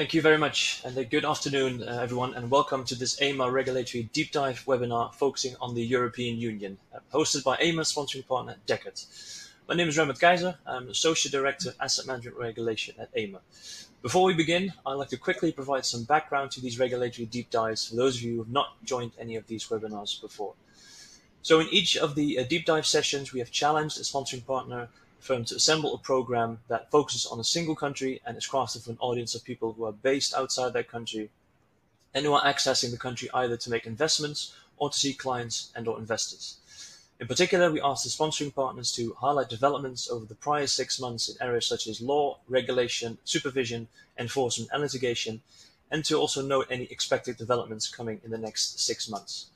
Thank you very much, and good afternoon, uh, everyone, and welcome to this AIMA Regulatory Deep Dive webinar focusing on the European Union, uh, hosted by AIMA sponsoring partner Dechert. My name is Rembert Keizer. I'm Associate Director, Asset Management Regulation at AIMA. Before we begin, I'd like to quickly provide some background to these regulatory deep dives for those of you who have not joined any of these webinars before. So in each of the uh, deep dive sessions, we have challenged a sponsoring partner firm to assemble a program that focuses on a single country and is crafted for an audience of people who are based outside that country and who are accessing the country either to make investments or to see clients and or investors. In particular, we asked the sponsoring partners to highlight developments over the prior six months in areas such as law, regulation, supervision, enforcement, and litigation, and to also note any expected developments coming in the next six months.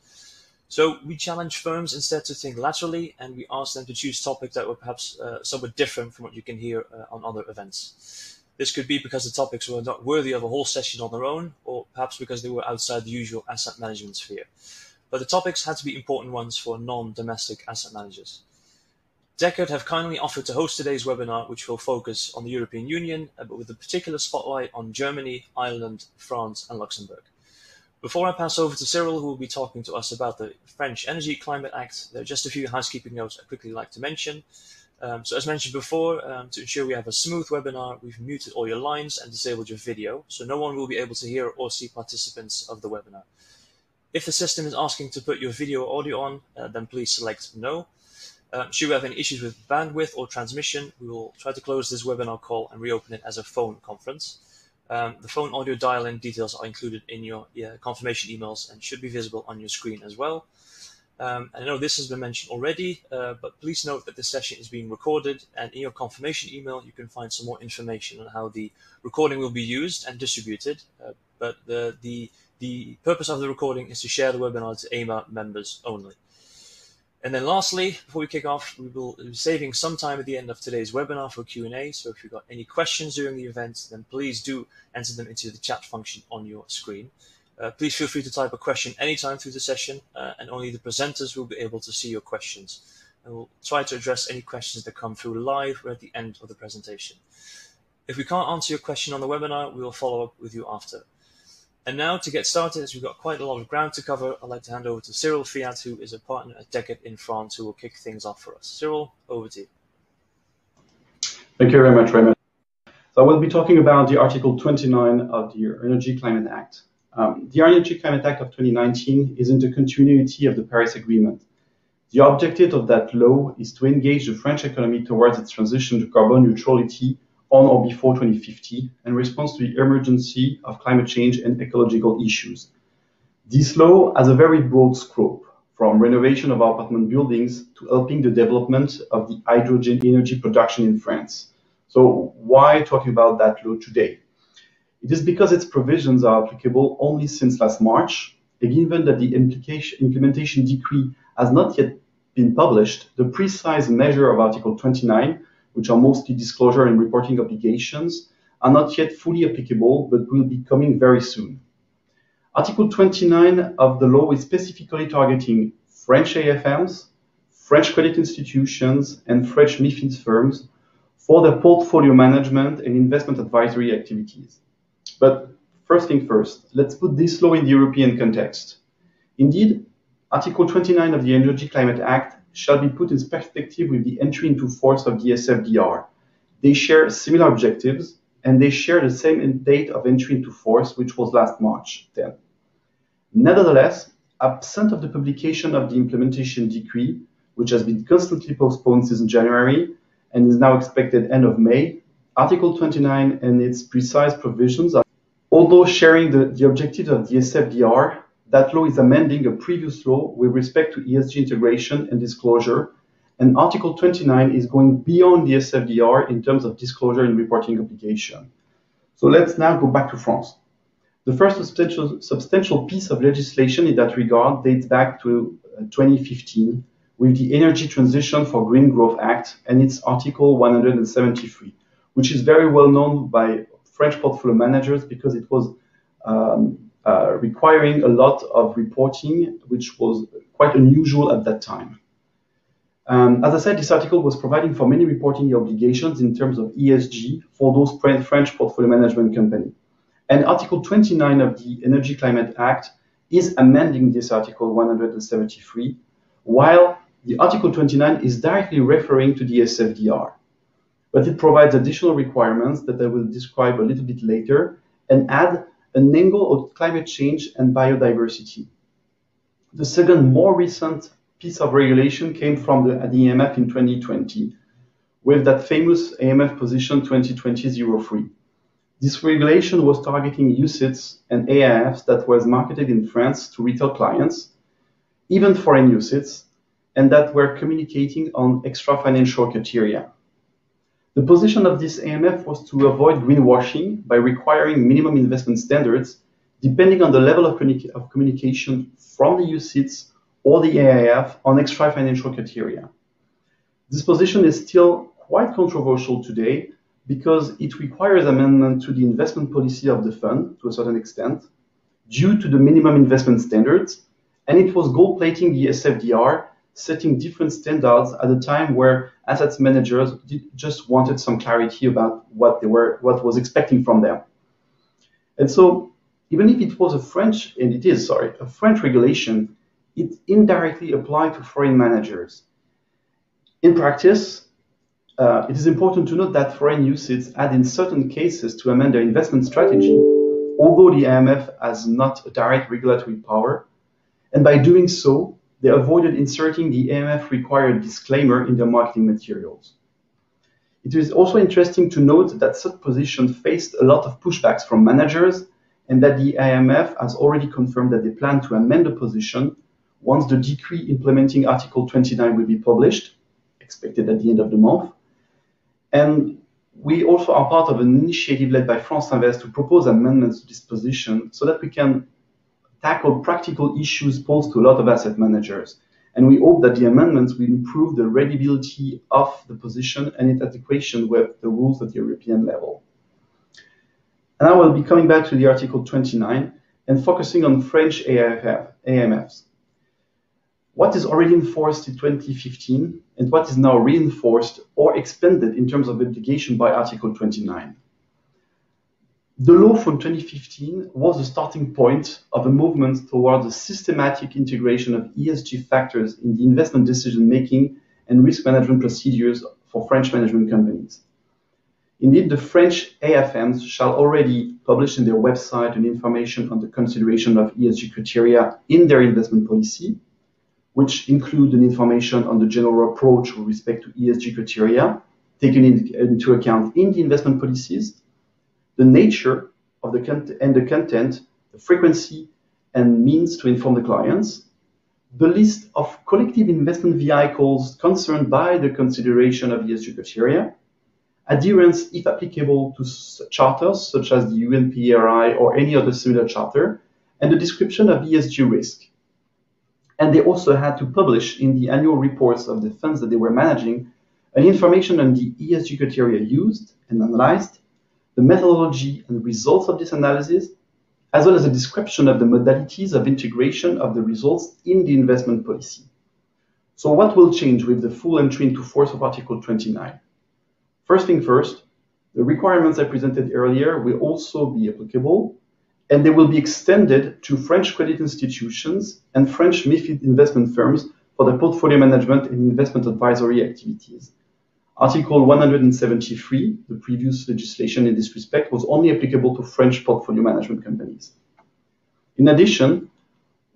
So we challenge firms instead to think laterally, and we ask them to choose topics that were perhaps uh, somewhat different from what you can hear uh, on other events. This could be because the topics were not worthy of a whole session on their own, or perhaps because they were outside the usual asset management sphere. But the topics had to be important ones for non-domestic asset managers. Dechert have kindly offered to host today's webinar, which will focus on the European Union, uh, but with a particular spotlight on Germany, Ireland, France, and Luxembourg. Before I pass over to Cyril, who will be talking to us about the French Energy Climate Act, there are just a few housekeeping notes I'd quickly like to mention. Um, so as mentioned before, um, to ensure we have a smooth webinar, we've muted all your lines and disabled your video, so no one will be able to hear or see participants of the webinar. If the system is asking to put your video or audio on, uh, then please select no. Uh, should we have any issues with bandwidth or transmission, we will try to close this webinar call and reopen it as a phone conference. Um, the phone audio dial-in details are included in your yeah, confirmation emails and should be visible on your screen as well. Um, I know this has been mentioned already, uh, but please note that this session is being recorded and in your confirmation email you can find some more information on how the recording will be used and distributed. Uh, but the, the, the purpose of the recording is to share the webinar to AIMA members only. And then lastly, before we kick off, we will be saving some time at the end of today's webinar for Q&A. So if you've got any questions during the event, then please do enter them into the chat function on your screen. Uh, please feel free to type a question anytime through the session, uh, and only the presenters will be able to see your questions. And we'll try to address any questions that come through live or at the end of the presentation. If we can't answer your question on the webinar, we will follow up with you after. And now to get started, as we've got quite a lot of ground to cover, I'd like to hand over to Cyril Fiat, who is a partner at Dechert in France, who will kick things off for us. Cyril, over to you. Thank you very much, Raymond. So I will be talking about the Article 29 of the Energy Climate Act. Um, the Energy Climate Act of 2019 is in the continuity of the Paris Agreement. The objective of that law is to engage the French economy towards its transition to carbon neutrality on or before 2050 in response to the emergency of climate change and ecological issues. This law has a very broad scope, from renovation of apartment buildings to helping the development of the hydrogen energy production in France. So why talking about that law today? It is because its provisions are applicable only since last March, and given that the implementation decree has not yet been published, the precise measure of Article 29 which are mostly disclosure and reporting obligations, are not yet fully applicable, but will be coming very soon. Article 29 of the law is specifically targeting French AFMs, French credit institutions, and French MIFID firms for their portfolio management and investment advisory activities. But first thing first, let's put this law in the European context. Indeed, Article 29 of the Energy Climate Act shall be put in perspective with the entry into force of the SFDR. They share similar objectives, and they share the same date of entry into force, which was last March 10. Nevertheless, absent of the publication of the implementation decree, which has been constantly postponed since January and is now expected end of May, Article 29 and its precise provisions are, although sharing the, the objectives of the SFDR, that law is amending a previous law with respect to ESG integration and disclosure, and Article 29 is going beyond the SFDR in terms of disclosure and reporting obligation. So let's now go back to France. The first substantial, substantial piece of legislation in that regard dates back to uh, 2015 with the Energy Transition for Green Growth Act and its Article 173, which is very well known by French portfolio managers because it was um, requiring a lot of reporting, which was quite unusual at that time. Um, as I said, this article was providing for many reporting obligations in terms of ESG for those French portfolio management company. And Article 29 of the Energy Climate Act is amending this Article 173, while the Article 29 is directly referring to the SFDR. But it provides additional requirements that I will describe a little bit later and add an angle of climate change and biodiversity. The second, more recent piece of regulation came from the, the AMF in 2020 with that famous AMF position 2020-03. This regulation was targeting UCITS and AIFs that was marketed in France to retail clients, even foreign UCITS, and that were communicating on extra financial criteria. The position of this AMF was to avoid greenwashing by requiring minimum investment standards depending on the level of, communi of communication from the UCITS or the AIF on extra financial criteria. This position is still quite controversial today because it requires amendment to the investment policy of the fund to a certain extent due to the minimum investment standards, and it was gold plating the SFDR, setting different standards at a time where assets managers just wanted some clarity about what they were, what was expecting from them. And so, even if it was a French, and it is, sorry, a French regulation, it indirectly applied to foreign managers. In practice, uh, it is important to note that foreign UCITS had in certain cases to amend their investment strategy, although the AMF has not a direct regulatory power, and by doing so, they avoided inserting the AMF required disclaimer in their marketing materials. It is also interesting to note that such position faced a lot of pushbacks from managers and that the AMF has already confirmed that they plan to amend the position once the decree implementing Article 29 will be published, expected at the end of the month. And we also are part of an initiative led by France Invest to propose amendments to this position so that we can tackle practical issues posed to a lot of asset managers. And we hope that the amendments will improve the readability of the position and its adequation with the rules at the European level. And I will be coming back to the Article 29 and focusing on French AIF, AMFs what is already enforced in 2015 and what is now reinforced or expanded in terms of obligation by Article 29. The law from 2015 was the starting point of a movement towards a systematic integration of ESG factors in the investment decision making and risk management procedures for French management companies. Indeed, the French AFMs shall already publish in their website an information on the consideration of ESG criteria in their investment policy which include an information on the general approach with respect to ESG criteria taken in, into account in the investment policies, the nature of the content and the content, the frequency and means to inform the clients, the list of collective investment vehicles concerned by the consideration of ESG criteria, adherence, if applicable, to charters such as the UNPRI or any other similar charter, and the description of ESG risk. And they also had to publish in the annual reports of the funds that they were managing an information on the ESG criteria used and analyzed, the methodology and results of this analysis, as well as a description of the modalities of integration of the results in the investment policy. So what will change with the full entry into force of Article 29? First thing first, the requirements I presented earlier will also be applicable and they will be extended to French credit institutions and French MIFID investment firms for the portfolio management and investment advisory activities. Article 173, the previous legislation in this respect, was only applicable to French portfolio management companies. In addition,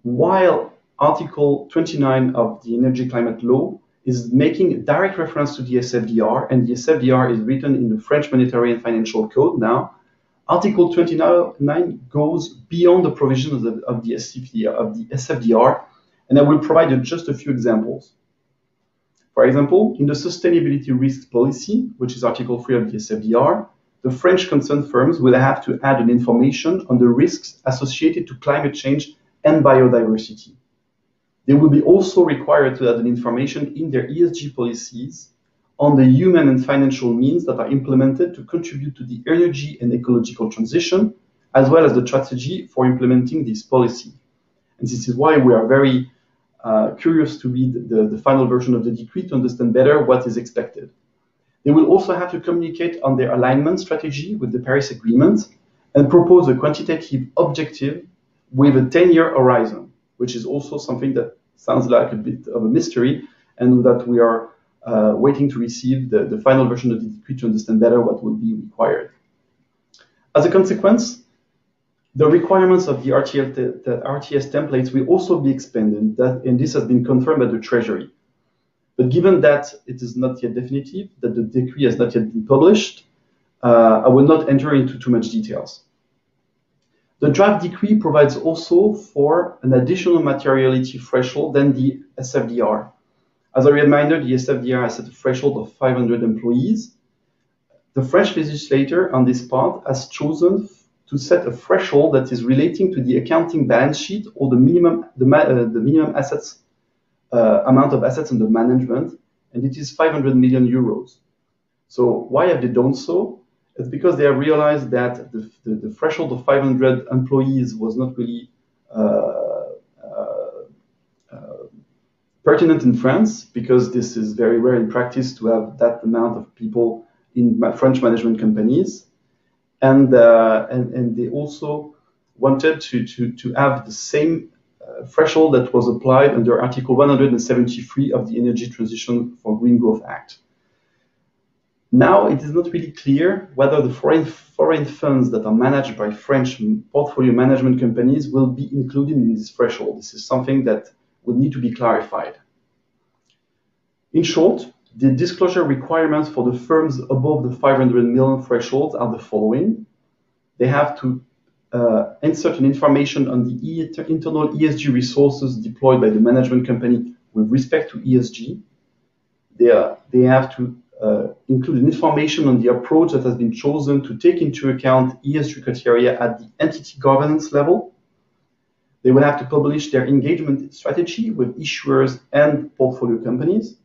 while Article 29 of the Energy Climate Law is making direct reference to the SFDR, and the SFDR is written in the French Monetary and Financial Code now, Article 29 goes beyond the provisions of the, of the, SFDR, and I will provide just a few examples. For example, in the sustainability risk policy, which is Article 3 of the SFDR, the French concerned firms will have to add an information on the risks associated to climate change and biodiversity. They will be also required to add an information in their ESG policies on the human and financial means that are implemented to contribute to the energy and ecological transition, as well as the strategy for implementing this policy. And this is why we are very curious to read the, the final version of the decree to understand better what is expected. They will also have to communicate on their alignment strategy with the Paris Agreement and propose a quantitative objective with a 10-year horizon, which is also something that sounds like a bit of a mystery and that we are uh, waiting to receive the, the final version of the decree to understand better what will be required. As a consequence, the requirements of the, RTL, the, the RTS templates will also be expanded, that, and this has been confirmed by the Treasury. But given that it is not yet definitive, that the decree has not yet been published, uh, I will not enter into too much details. The draft decree provides also for an additional materiality threshold than the SFDR. As a reminder, the SFDR has set a threshold of 500 employees. The French legislator on this part has chosen to set a threshold that is relating to the accounting balance sheet or the minimum the, uh, the minimum assets uh, amount of assets under management, and it is 500 million euros. So why have they done so? It's because they have realized that the, the, the threshold of 500 employees was not really uh, uh, uh, pertinent in France because this is very rare in practice to have that amount of people in French management companies. And, uh, and, and they also wanted to, to, to have the same uh, threshold that was applied under Article 173 of the Energy Transition for Green Growth Act. Now it is not really clear whether the foreign, foreign funds that are managed by French portfolio management companies will be included in this threshold. This is something that would need to be clarified. In short, the disclosure requirements for the firms above the 500 million threshold are the following. They have to uh, insert an information on the internal ESG resources deployed by the management company with respect to ESG. They, are, they have to uh, include information on the approach that has been chosen to take into account ESG criteria at the entity governance level. They will have to publish their engagement strategy with issuers and portfolio companies.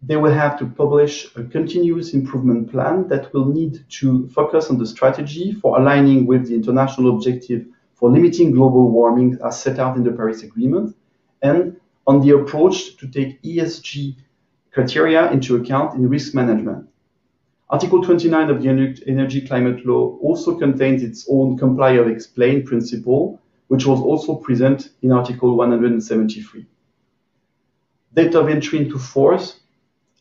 They will have to publish a continuous improvement plan that will need to focus on the strategy for aligning with the international objective for limiting global warming as set out in the Paris Agreement and on the approach to take ESG criteria into account in risk management. Article 29 of the Energy Climate Law also contains its own comply or explain principle, which was also present in Article 173. Date of entry into force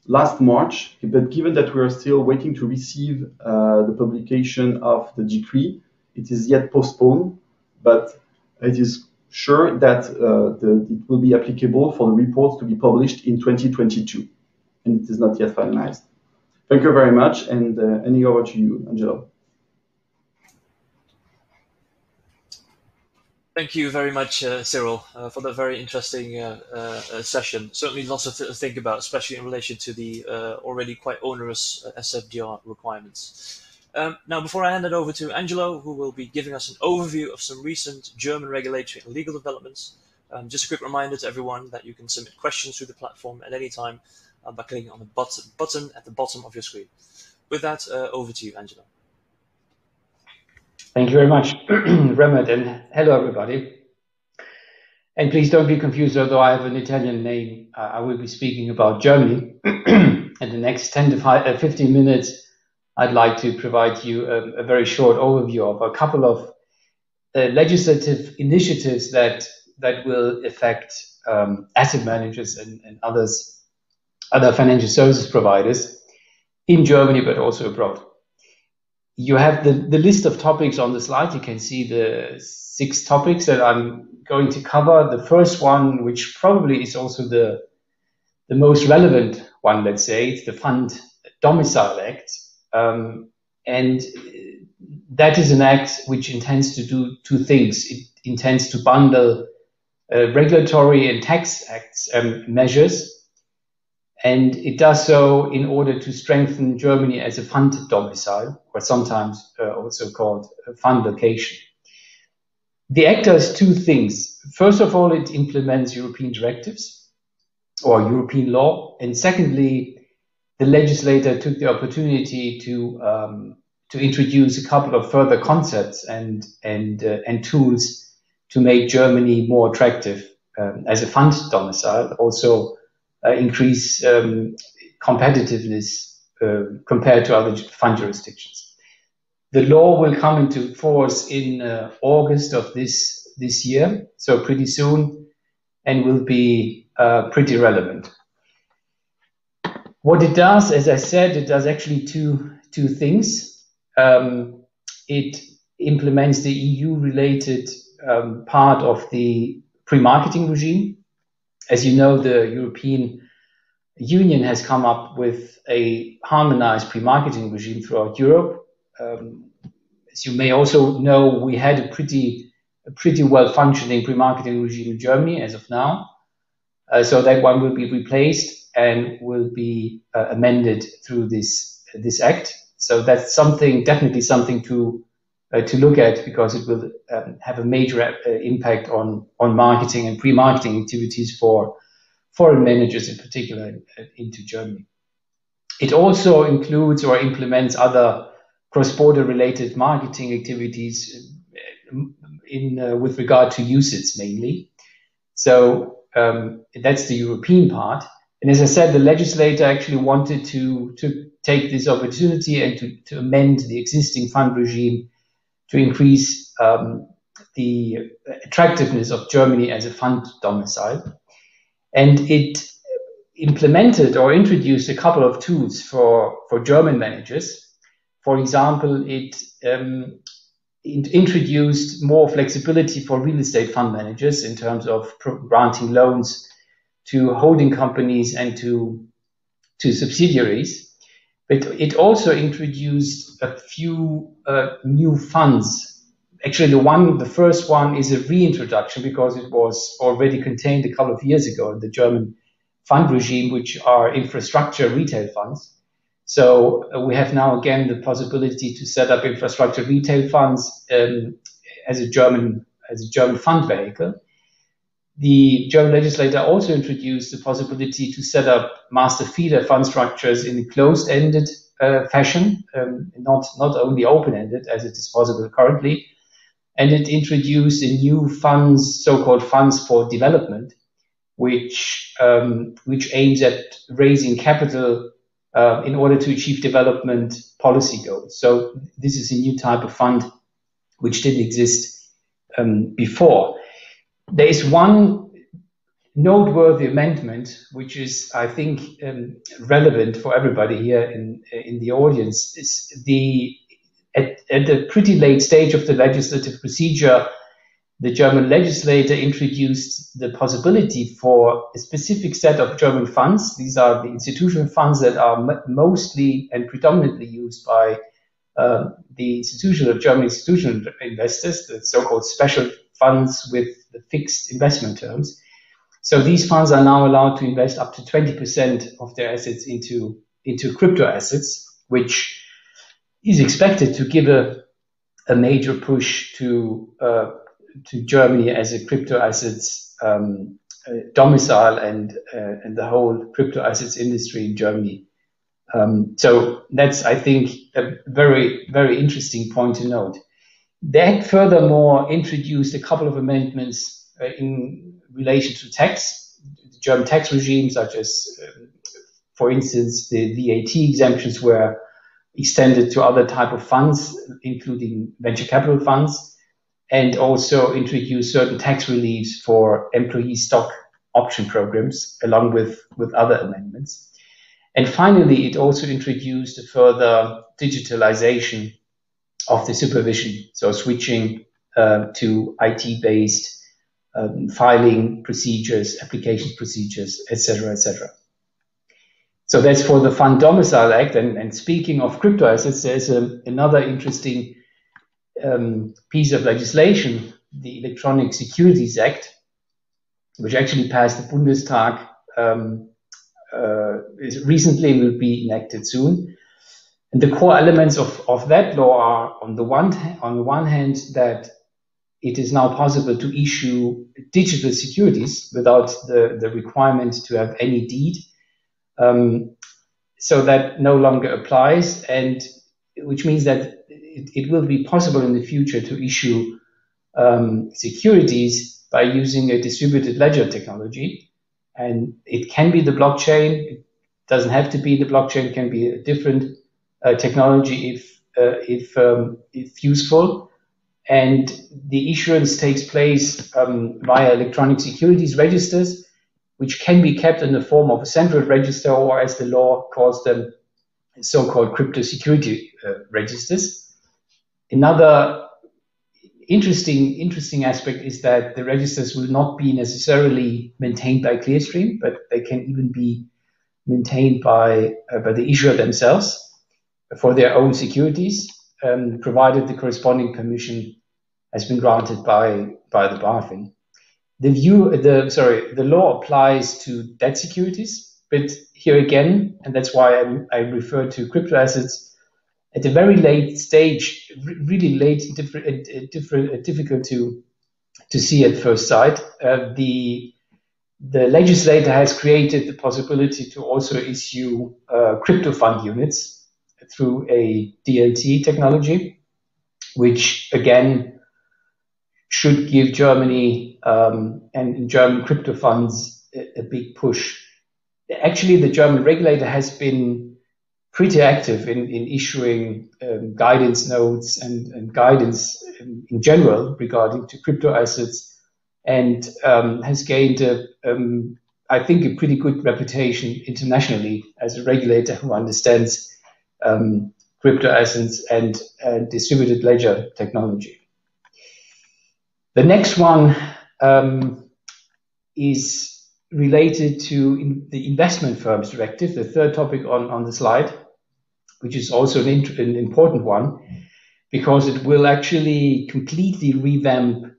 last March, but given that we are still waiting to receive uh, the publication of the decree, it is yet postponed, but it is sure that uh, the, it will be applicable for the reports to be published in 2022 and it is not yet finalized. Thank you very much, and uh, handing over to you, Angelo. Thank you very much, uh, Cyril, uh, for that very interesting uh, uh, session. Certainly lots to think about, especially in relation to the uh, already quite onerous uh, SFDR requirements. Um, now, before I hand it over to Angelo, who will be giving us an overview of some recent German regulatory and legal developments, um, just a quick reminder to everyone that you can submit questions through the platform at any time uh, by clicking on the button, button at the bottom of your screen. With that, uh, over to you, Angelo. Thank you very much, Remit, and hello, everybody. And please don't be confused, although I have an Italian name, uh, I will be speaking about Germany. In the next 10 to five, uh, 15 minutes, I'd like to provide you a, a very short overview of a couple of uh, legislative initiatives that, that will affect um, asset managers and, and others other financial services providers in Germany, but also abroad. You have the, the list of topics on the slide. You can see the six topics that I'm going to cover. The first one, which probably is also the, the most relevant one, let's say, it's the Fund Domicile Act. Um, and that is an act which intends to do two things. It intends to bundle uh, regulatory and tax acts um, measures and it does so in order to strengthen Germany as a fund domicile, or sometimes uh, also called fund location. The act does two things. First of all, it implements European directives or European law. And secondly, the legislator took the opportunity to, um, to introduce a couple of further concepts and, and, uh, and tools to make Germany more attractive um, as a fund domicile. Also, increase um, competitiveness uh, compared to other fund jurisdictions. the law will come into force in uh, August of this this year, so pretty soon, and will be uh, pretty relevant. What it does, as I said, it does actually two two things. Um, it implements the EU-related um, part of the pre-marketing regime. As you know, the European Union has come up with a harmonized pre-marketing regime throughout Europe. Um, as you may also know, we had a pretty a pretty well functioning pre-marketing regime in Germany as of now. Uh, so that one will be replaced and will be uh, amended through this this act. So that's something definitely something to uh, to look at because it will um, have a major uh, impact on on marketing and pre-marketing activities for foreign managers in particular uh, into Germany. It also includes or implements other cross-border related marketing activities uh, in uh, with regard to UCITS mainly. So um, that's the European part. And as I said, the legislator actually wanted to to take this opportunity and to, to amend the existing fund regime to increase um, the attractiveness of Germany as a fund domicile. And it implemented or introduced a couple of tools for, for German managers. For example, it um, introduced more flexibility for real estate fund managers in terms of granting loans to holding companies and to, to subsidiaries. But it also introduced a few uh, new funds. Actually, the one, the first one is a reintroduction because it was already contained a couple of years ago in the German fund regime, which are infrastructure retail funds. So uh, we have now again the possibility to set up infrastructure retail funds um, as a German as a German fund vehicle. The German legislator also introduced the possibility to set up master feeder fund structures in a closed-ended uh, fashion, um, not not only open-ended as it is possible currently, and it introduced a new funds, so-called funds for development, which um, which aims at raising capital uh, in order to achieve development policy goals. So this is a new type of fund which didn't exist um, before. There is one noteworthy amendment, which is, I think, um, relevant for everybody here in in the audience. Is the at, at pretty late stage of the legislative procedure, the German legislator introduced the possibility for a specific set of German funds. These are the institutional funds that are mostly and predominantly used by uh, the institutional German institutional investors, the so-called special funds with fixed investment terms. So these funds are now allowed to invest up to 20% of their assets into, into crypto assets, which is expected to give a, a major push to, uh, to Germany as a crypto assets um, uh, domicile and, uh, and the whole crypto assets industry in Germany. Um, so that's, I think, a very, very interesting point to note. They furthermore introduced a couple of amendments uh, in relation to tax, the German tax regime, such as, um, for instance, the VAT exemptions were extended to other type of funds, including venture capital funds, and also introduced certain tax reliefs for employee stock option programs, along with, with other amendments. And finally, it also introduced a further digitalization of the supervision. So switching uh, to IT-based um, filing procedures, application procedures, etc., etc. So that's for the Fund Domicile Act. And, and speaking of crypto assets, there's a, another interesting um, piece of legislation, the Electronic Securities Act, which actually passed the Bundestag um, uh, recently and will be enacted soon. And the core elements of, of that law are on the one on the one hand that it is now possible to issue digital securities without the, the requirement to have any deed. Um, so that no longer applies, and which means that it, it will be possible in the future to issue um, securities by using a distributed ledger technology. And it can be the blockchain, it doesn't have to be the blockchain, it can be a different technology if uh, if um, if useful. And the issuance takes place um, via electronic securities registers, which can be kept in the form of a central register, or as the law calls them, so-called crypto security uh, registers. Another interesting interesting aspect is that the registers will not be necessarily maintained by Clearstream, but they can even be maintained by uh, by the issuer themselves for their own securities, um, provided the corresponding permission has been granted by by the BaFin. The view, the sorry, the law applies to debt securities, but here again, and that's why I, I refer to crypto assets at a very late stage, really late, different, different, difficult to to see at first sight. Uh, the the legislator has created the possibility to also issue uh, crypto fund units through a DLT technology, which again should give Germany um, and German crypto funds a, a big push. Actually, the German regulator has been pretty active in, in issuing um, guidance notes and, and guidance in, in, general regarding to crypto assets and um, has gained, a, um, I think, a pretty good reputation internationally as a regulator who understands um, crypto assets and, and, distributed ledger technology. The next one um, is related to in the investment firms directive, the third topic on, on the slide which is also an, an important one because it will actually completely revamp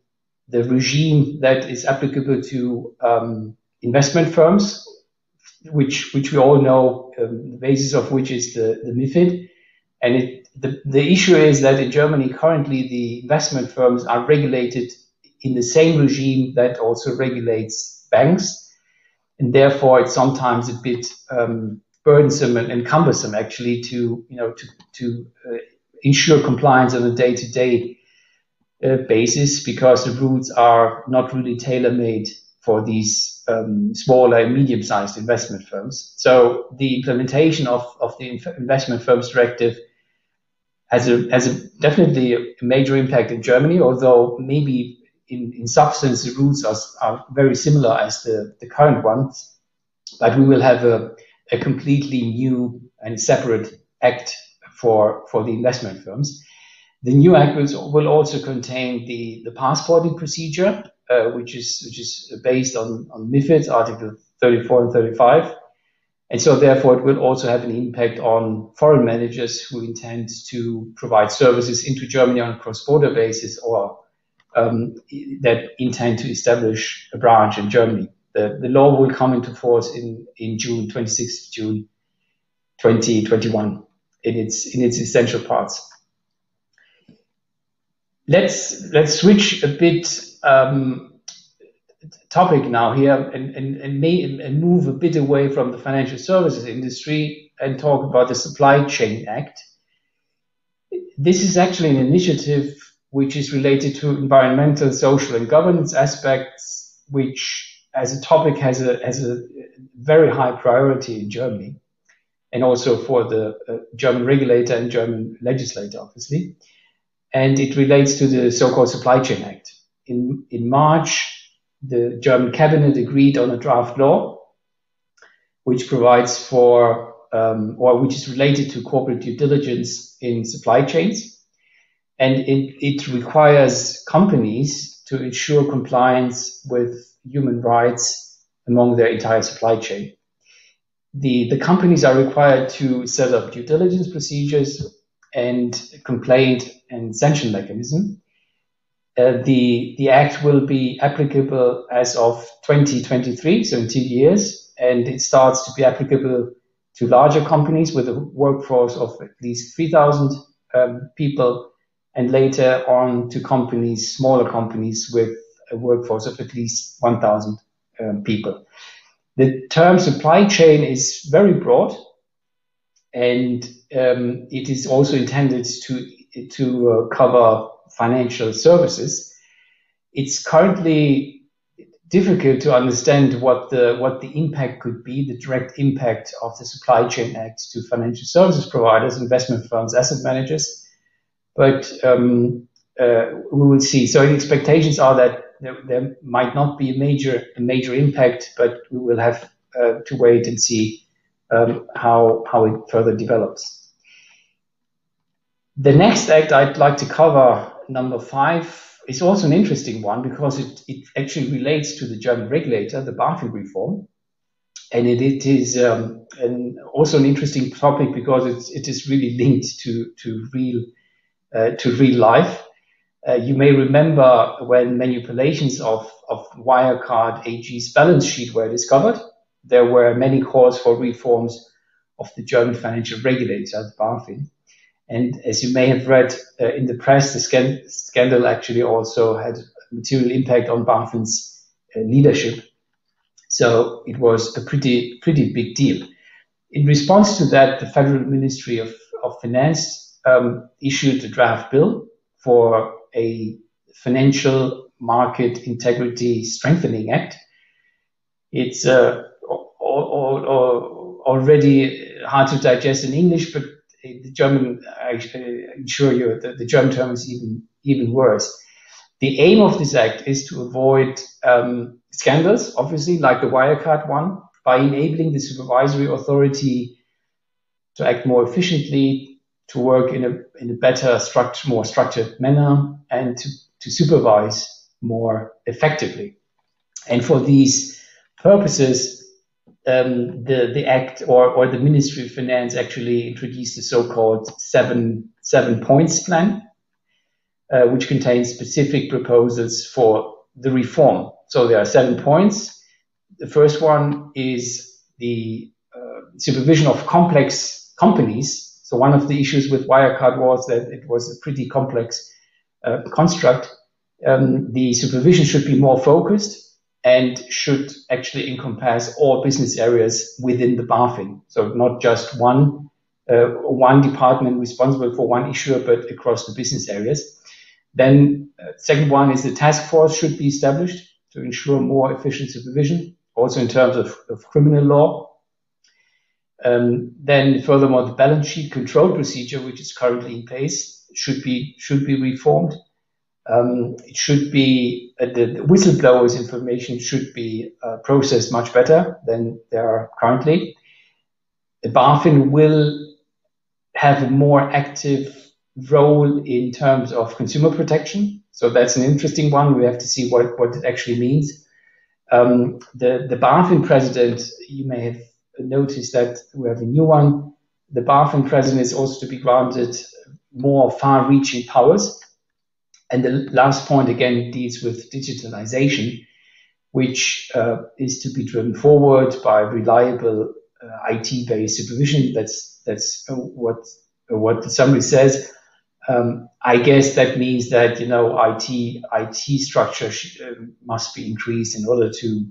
the regime that is applicable to um, investment firms, which which we all know um, the basis of which is the, the MIFID. And it, the, the issue is that in Germany currently the investment firms are regulated in the same regime that also regulates banks. And therefore it's sometimes a bit um, burdensome and, and, cumbersome actually to you know to to uh, ensure compliance on a day-to-day uh, basis because the rules are not really tailor-made for these um, smaller and medium-sized investment firms. So the implementation of, of the investment firms directive has a has a definitely a major impact in Germany, although maybe in, in substance the rules are, are very similar as the, the current ones. But we will have a a completely new and separate act for, for the investment firms. The new act will, will also contain the, the passporting procedure, uh, which is which is based on, on MIFID Article 34 and 35. And so therefore it will also have an impact on foreign managers who intend to provide services into Germany on a cross-border basis or um, that intend to establish a branch in Germany. The, the law will come into force in, in June, 26th June 2021 in its, in its essential parts. Let's, let's switch a bit um, topic now here and, and, and, may, and move a bit away from the financial services industry and talk about the Supply Chain Act. This is actually an initiative which is related to environmental, social, and governance aspects, which as a topic has a has a very high priority in Germany, and also for the uh, German regulator and German legislator, obviously. And it relates to the so-called Supply Chain Act. In in March, the German cabinet agreed on a draft law, which provides for um, or which is related to corporate due diligence in supply chains, and it, it requires companies to ensure compliance with human rights among their entire supply chain. The, the companies are required to set up due diligence procedures and complaint and sanction mechanism. Uh, the, the act will be applicable as of 2023, so in two years, and it starts to be applicable to larger companies with a workforce of at least 3,000 um, people, and later on to companies, smaller companies with a workforce of at least 1,000 um, people. The term supply chain is very broad, and um, it is also intended to to uh, cover financial services. It's currently difficult to understand what the what the impact could be, the direct impact of the Supply Chain Act to financial services providers, investment firms, asset managers. but um, uh, we will see. So the expectations are that there, there, might not be a major a major impact, but we will have uh, to wait and see um, how how it further develops. The next act I'd like to cover, number five, is also an interesting one because it, it actually relates to the German regulator, the BaFin reform. And it, it is um, an, also an interesting topic because it's, it is really linked to, to, real, uh, to real life. Uh, you may remember when manipulations of, of Wirecard AG's balance sheet were discovered, there were many calls for reforms of the German financial regulator, the BaFin. And as you may have read uh, in the press, the scan- scandal actually also had material impact on BaFin's uh, leadership. So it was a pretty, pretty big deal. In response to that, the Federal Ministry of, of Finance um, issued a draft bill for a financial market integrity strengthening act. It's uh, already hard to digest in English, but the German, I assure you, the, the German term is even even worse. The aim of this act is to avoid um, scandals, obviously, like the Wirecard one, by enabling the supervisory authority to act more efficiently, to work in a in a better structure, more structured manner, and to, to supervise more effectively. And for these purposes, um, the the act or or the Ministry of Finance actually introduced the so-called seven seven points plan, uh, which contains specific proposals for the reform. So there are seven points. The first one is the uh, supervision of complex companies so one of the issues with Wirecard was that it was a pretty complex uh, construct. Um, the supervision should be more focused and should actually encompass all business areas within the BaFin. So not just one uh, one department responsible for one issue, but across the business areas. Then, uh, second one is the task force should be established to ensure more efficient supervision, also in terms of, of criminal law. Um, then furthermore, the balance sheet control procedure, which is currently in place, should be should be reformed. Um, it should be uh, the, whistleblowers' information should be uh, processed much better than they are currently. The BaFin will have a more active role in terms of consumer protection. So that's an interesting one. We have to see what, what it actually means. Um, the, the BaFin president, you may have noticed that we have a new one. The BaFin president is also to be granted more far-reaching powers. And the last point again deals with digitalization, which uh, is to be driven forward by reliable uh, IT-based supervision. That's that's what what the summary says. Um, I guess that means that you know IT IT structure sh- uh, must be increased in order to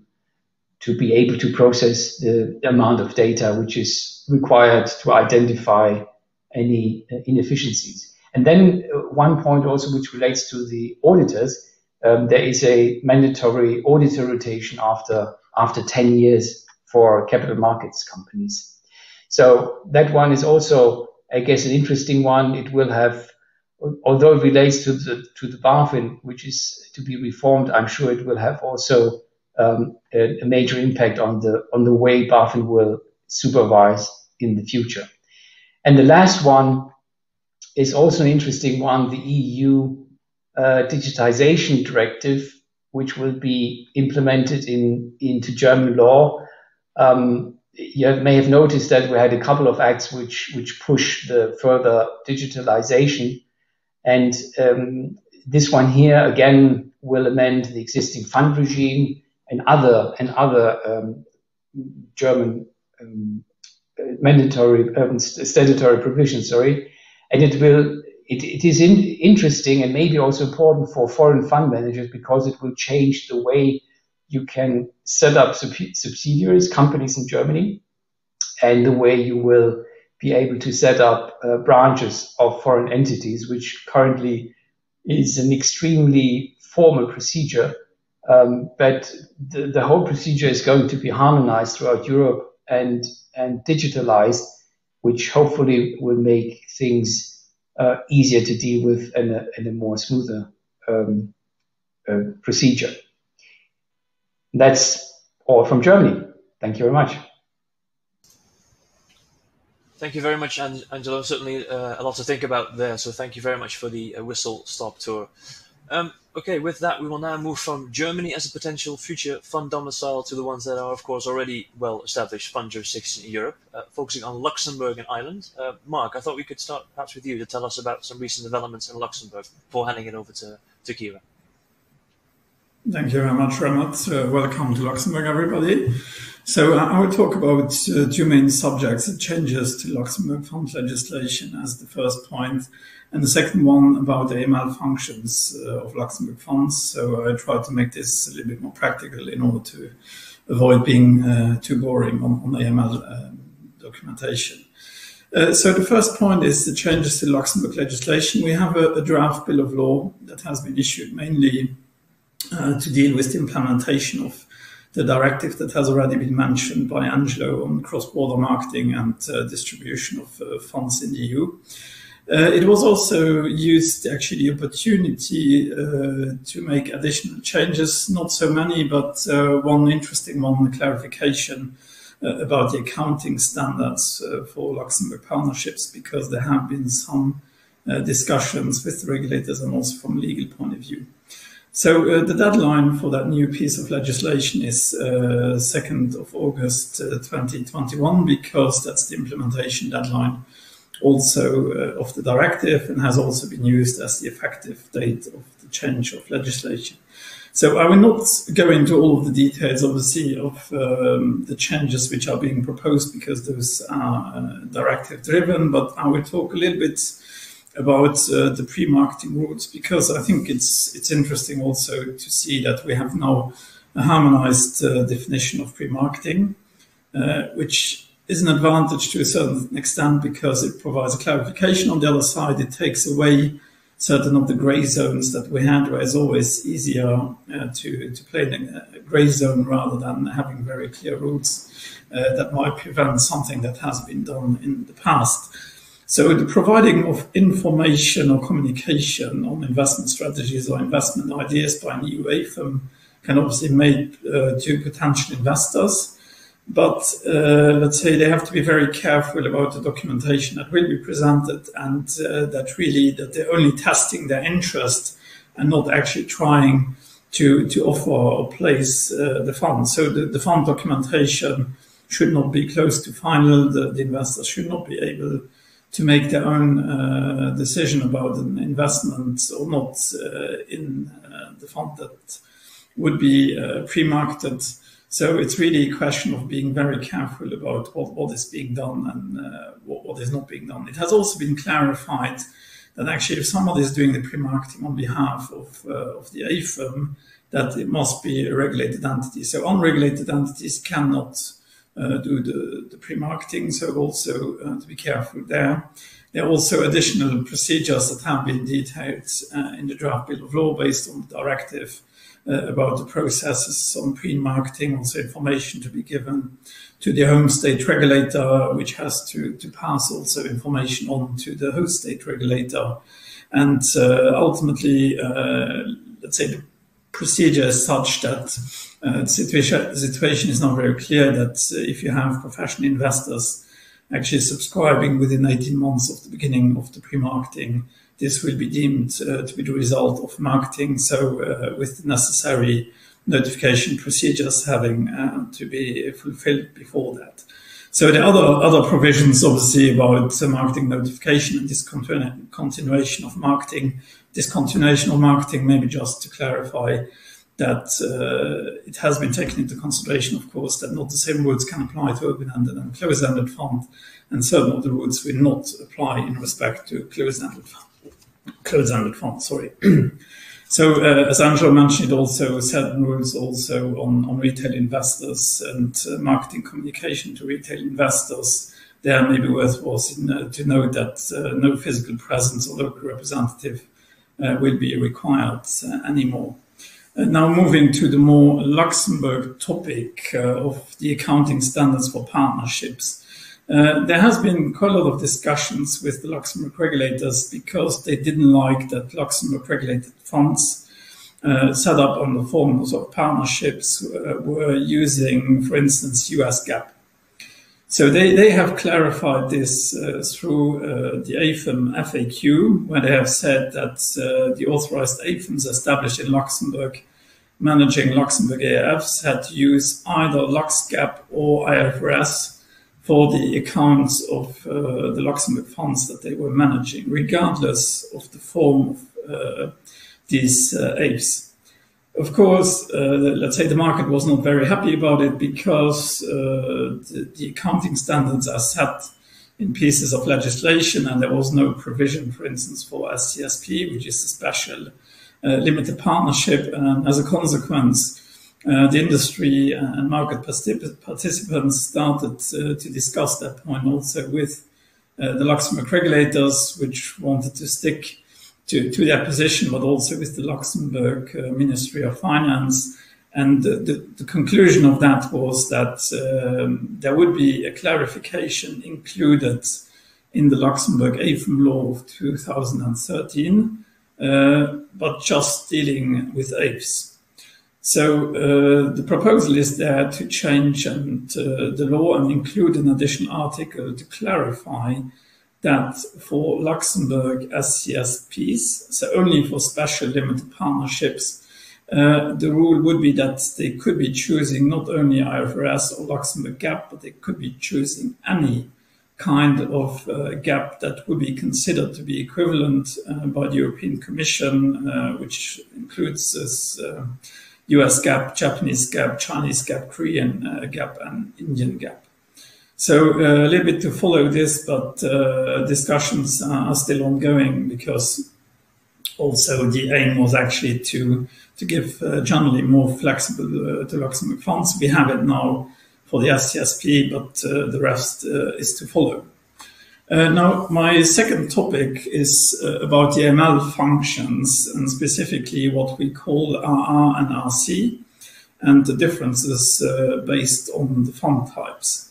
to be able to process the amount of data which is required to identify any uh, inefficiencies. And then uh, one point also which relates to the auditors, um, there is a mandatory auditor rotation after after 10 years for capital markets companies. So that one is also, I guess, an interesting one. It will have, although it relates to the to the BaFin, which is to be reformed, I'm sure it will have also um, a, a, major impact on the on the way BaFin will supervise in the future. And the last one is also an interesting one: the EU uh, digitization directive, which will be implemented in into German law. Um, you may have noticed that we had a couple of acts which which push the further digitalization, and um, this one here again will amend the existing fund regime and other and other um, German um, mandatory um, statutory provisions. Sorry, and it will. It, it is in, interesting and maybe also important for foreign fund managers because it will change the way you can set up sub- subsidiaries, companies in Germany, and the way you will be able to set up uh, branches of foreign entities, which currently is an extremely formal procedure um, but the, the whole procedure is going to be harmonized throughout Europe and, and digitalized, which hopefully will make things uh, easier to deal with and a, a more smoother um, uh, procedure. That's all from Germany. Thank you very much. Thank you very much, Angelo. Certainly uh, a lot to think about there. So thank you very much for the uh, whistle stop tour. Um, okay, with that, we will now move from Germany as a potential future fund domicile to the ones that are, of course, already well established fund jurisdictions in Europe, uh, focusing on Luxembourg and Ireland. Uh, Marc, I thought we could start perhaps with you to tell us about some recent developments in Luxembourg before handing it over to, to Ciara. Thank you very much, Ramat. Uh, welcome to Luxembourg, everybody. So uh, I will talk about uh, two main subjects, the changes to Luxembourg fund legislation as the first point, and the second one about the AML functions uh, of Luxembourg funds. So I try to make this a little bit more practical in order to avoid being uh, too boring on, on AML um, documentation. Uh, so the first point is the changes to Luxembourg legislation. We have a, a draft bill of law that has been issued mainly uh, to deal with the implementation of the directive that has already been mentioned by Angelo on cross-border marketing and uh, distribution of uh, funds in the EU. Uh, it was also used actually the opportunity uh, to make additional changes, not so many, but uh, one interesting one, clarification about the accounting standards for Luxembourg partnerships, because there have been some discussions with the regulators and also from a legal point of view. So uh, the deadline for that new piece of legislation is uh, 2nd of August uh, 2021 because that's the implementation deadline also uh, of the directive and has also been used as the effective date of the change of legislation. So I will not go into all of the details, obviously, of um, the changes which are being proposed because those are uh, directive driven, but I will talk a little bit about uh, the pre-marketing rules because I think it's it's interesting also to see that we have now a harmonized uh, definition of pre-marketing, uh, which is an advantage to a certain extent because it provides a clarification. On the other side, it takes away certain of the gray zones that we had, where it's always easier uh, to, to play in a gray zone rather than having very clear rules uh, that might prevent something that has been done in the past. So the providing of information or communication on investment strategies or investment ideas by an EU AIFM can obviously make uh, to potential investors. But uh, let's say they have to be very careful about the documentation that will be presented and uh, that really that they're only testing their interest and not actually trying to, to offer or place uh, the fund. So the, the fund documentation should not be close to final. The, the investors should not be able to make their own uh, decision about an investment or not uh, in uh, the fund that would be pre-marketed. So it's really a question of being very careful about what, what is being done and what, what is not being done. It has also been clarified that actually if somebody is doing the pre-marketing on behalf of, uh, of the AIFM, that it must be a regulated entity. So unregulated entities cannot do the, the pre-marketing. So also uh, to be careful there. There are also additional procedures that have been detailed uh, in the draft bill of law based on the directive about the processes on pre-marketing, also information to be given to the home state regulator, which has to, to pass also information on to the host state regulator. And uh, ultimately, uh, let's say the procedure is such that uh, the, situation, situation is not very clear that uh, if you have professional investors actually subscribing within 18 months of the beginning of the pre-marketing, this will be deemed uh, to be the result of marketing. So uh, with the necessary notification procedures having uh, to be fulfilled before that. So the other other provisions, obviously, about marketing notification and discontinuation of marketing, discontinuation of marketing, maybe just to clarify, that uh, it has been taken into consideration, of course, that not the same rules can apply to open-ended and closed-ended fund, and certain of the rules will not apply in respect to closed-ended. Closed-ended fund, sorry. so, uh, as Angelo mentioned, also certain rules also on, on retail investors and uh, marketing communication to retail investors. There may be worthwhile uh, to note that uh, no physical presence or local representative uh, will be required anymore. Uh, now moving to the more Luxembourg topic uh, of the accounting standards for partnerships. Uh, there has been quite a lot of discussions with the Luxembourg regulators because they didn't like that Luxembourg regulated funds uh, set up on the forms of partnerships uh, were using, for instance, US GAAP. So they, they have clarified this uh, through uh, the AIFM FAQ, where they have said that uh, the authorized AIFMs established in Luxembourg managing Luxembourg AIFs had to use either Lux GAAP or IFRS for the accounts of uh, the Luxembourg funds that they were managing, regardless of the form of uh, these uh, AIFs. Of course, uh, let's say the market was not very happy about it because uh, the, the, accounting standards are set in pieces of legislation and there was no provision, for instance, for SCSP, which is a special uh, limited partnership. And as a consequence, uh, the industry and market participants started uh, to discuss that point also with uh, the Luxembourg regulators, which wanted to stick to, to their position, but also with the Luxembourg uh, Ministry of Finance. And the, the, the, conclusion of that was that um, there would be a clarification included in the Luxembourg AIFM law of 2013, uh, but just dealing with apes. So uh, the proposal is there to change and uh, the law and include an additional article to clarify that for Luxembourg SCSPs, so only for special limited partnerships, uh, the rule would be that they could be choosing not only IFRS or Luxembourg GAAP, but they could be choosing any kind of uh, GAAP that would be considered to be equivalent uh, by the European Commission, uh, which includes this US GAAP, Japanese GAAP, Chinese GAAP, Korean uh, GAAP, and Indian GAAP. So uh, a little bit to follow this, but uh, discussions are still ongoing because also the aim was actually to to give uh, generally more flexible uh, to Luxembourg funds. We have it now for the SCSP, but uh, the rest uh, is to follow. now, my second topic is about the ML functions and specifically what we call RR and RC and the differences based on the fund types.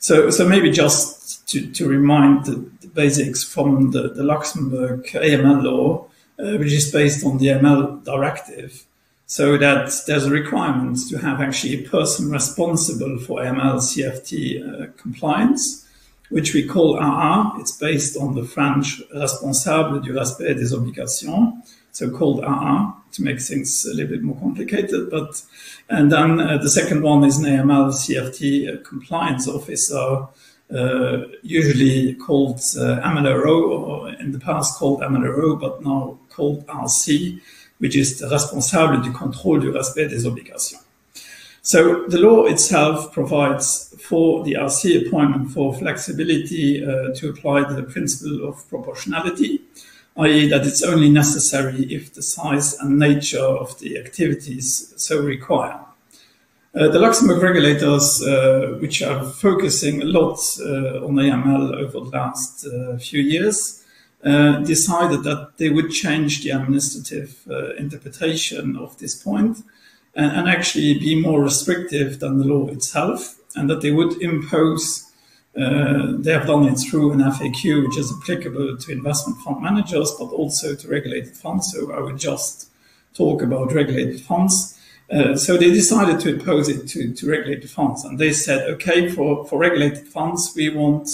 So, so maybe just to, to remind the, the basics from the, the Luxembourg AML law, uh, which is based on the AML directive, so that there's a requirement to have actually a person responsible for AML CFT uh, compliance, which we call RR. It's based on the French responsable du respect des obligations, so called RR to make things a little bit more complicated. But and then uh, the second one is an AML CFT uh, compliance officer, uh, usually called uh, MLRO, or in the past called MLRO, but now called RC, which is the responsable du contrôle du respect des obligations. So the law itself provides for the RC appointment for flexibility uh, to apply the principle of proportionality i.e. that it's only necessary if the size and nature of the activities so require. Uh, the Luxembourg regulators, uh, which are focusing a lot uh, on AML over the last uh, few years, uh, decided that they would change the administrative uh, interpretation of this point and, and actually be more restrictive than the law itself, and that they would impose uh, they have done it through an FAQ, which is applicable to investment fund managers, but also to regulated funds. So I would just talk about regulated funds. Uh, so they decided to impose it to, to regulated funds. And they said, okay, for, for regulated funds, we want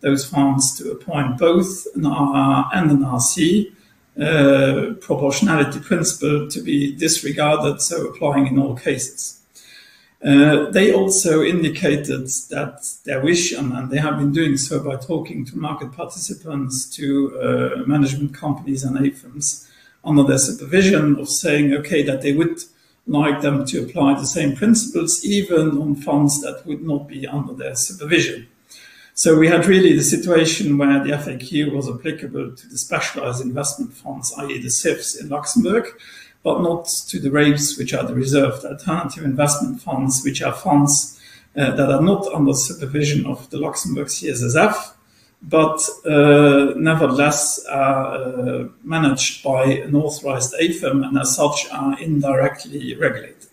those funds to appoint both an RR and an RC. Uh, proportionality principle to be disregarded, so applying in all cases. Uh, they also indicated that their wish, and, and, they have been doing so by talking to market participants, to uh, management companies and AIFMs under their supervision, of saying, okay, that they would like them to apply the same principles even on funds that would not be under their supervision. So we had really the situation where the FAQ was applicable to the specialized investment funds, i.e. the SIFs in Luxembourg, but not to the RAIFs, which are the reserved alternative investment funds, which are funds uh, that are not under supervision of the Luxembourg CSSF, but uh, nevertheless are uh, managed by an authorized AIFM and as such are indirectly regulated.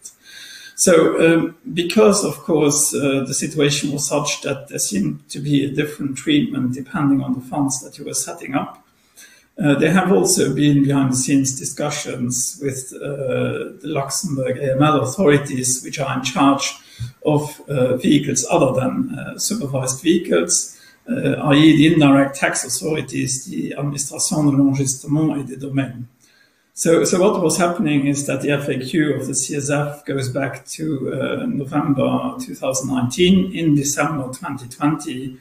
So, um, because of course uh, the situation was such that there seemed to be a different treatment depending on the funds that you were setting up, there have also been behind the scenes discussions with uh, the Luxembourg AML authorities, which are in charge of uh, vehicles other than uh, supervised vehicles, uh, i.e., the indirect tax authorities, the Administration de l'enregistrement et des domaines. So, so what was happening is that the FAQ of the CSSF goes back to uh, November 2019. In December 2020,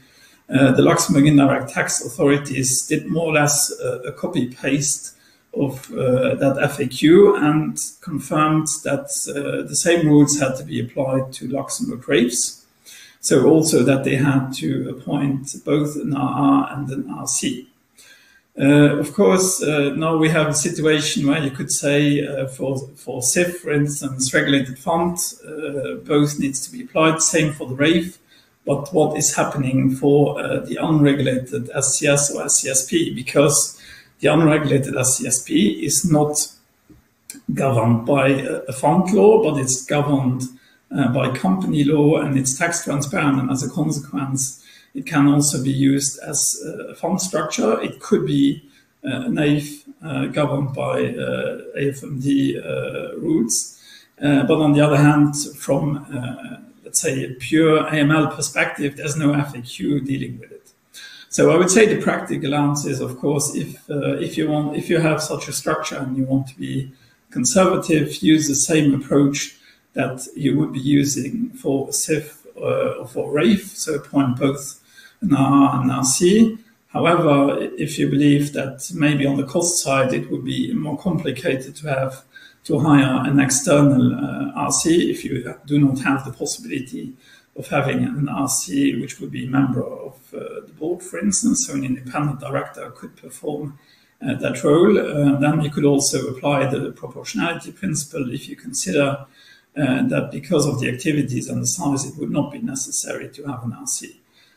uh, the Luxembourg indirect tax authorities did more or less uh, a copy paste of uh, that FAQ and confirmed that the same rules had to be applied to Luxembourg RAIFs. So also that they had to appoint both an RR and an RC. Uh, of course, uh, now we have a situation where you could say uh, for for SIF, for instance, regulated fund, both needs to be applied. Same for the RAIF. But what is happening for uh, the unregulated SCS or SCSP? Because the unregulated SCSP is not governed by a fund law, but it's governed uh, by company law and it's tax transparent. And as a consequence, it can also be used as a fund structure. It could be uh, uh, governed by uh, AIFMD uh, rules. Uh, but on the other hand, from say a pure AML perspective, there's no FAQ dealing with it. So I would say the practical answer is, of course, if if you want, if you have such a structure and you want to be conservative, use the same approach that you would be using for SIF uh, or for RAIF, so appoint both NAR and RC. However, if you believe that maybe on the cost side it would be more complicated to have to hire an external uh, RC if you do not have the possibility of having an RC which would be a member of uh, the board, for instance, so an independent director could perform uh, that role. Then you could also apply the proportionality principle if you consider that because of the activities and the size, it would not be necessary to have an RC.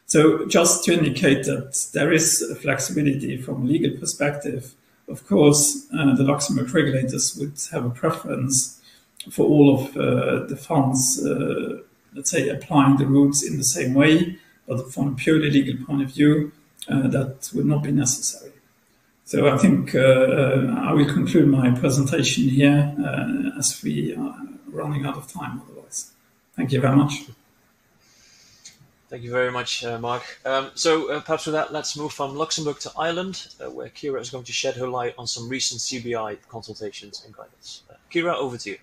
So just to indicate that there is flexibility from a legal perspective, of course, uh, the Luxembourg regulators would have a preference for all of uh, the funds, uh, let's say, applying the rules in the same way, but from a purely legal point of view, uh, that would not be necessary. So I think uh, uh, I will conclude my presentation here as we are running out of time otherwise. Thank you very much. Thank you very much, uh, Marc. Um, so uh, perhaps with that, let's move from Luxembourg to Ireland, uh, where Ciara is going to shed her light on some recent CBI consultations and guidance. Uh, Ciara, over to you.